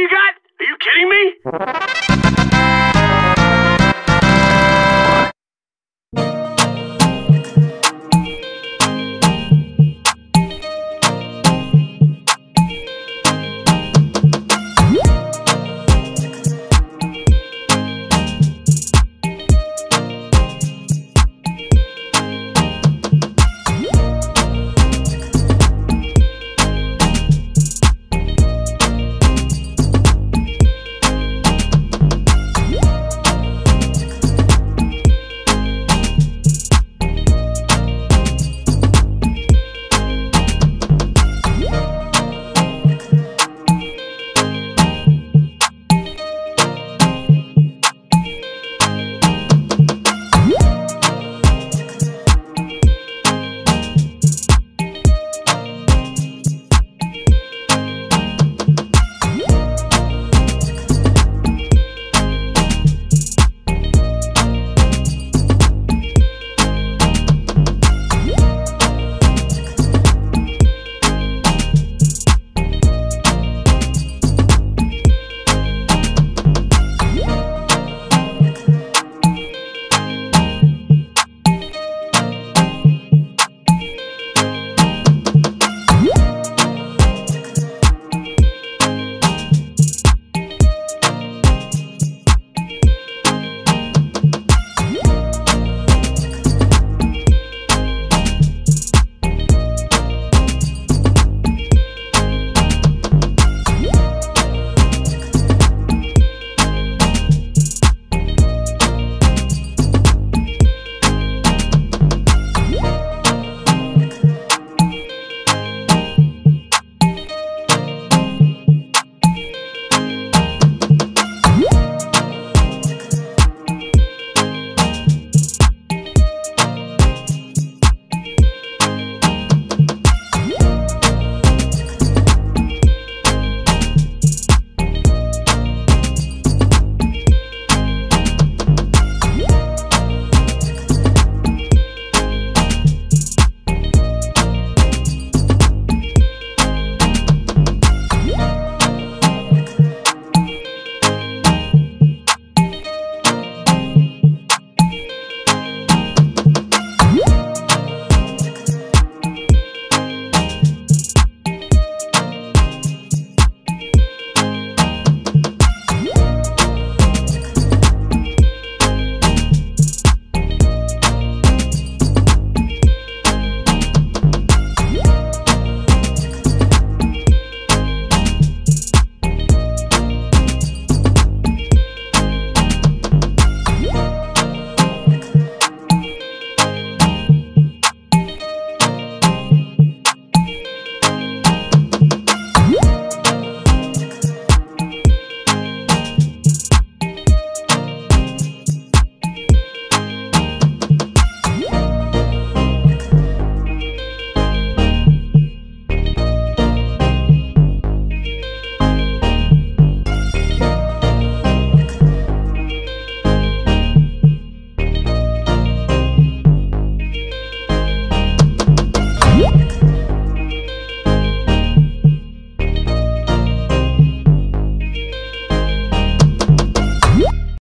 you got? Are you kidding me?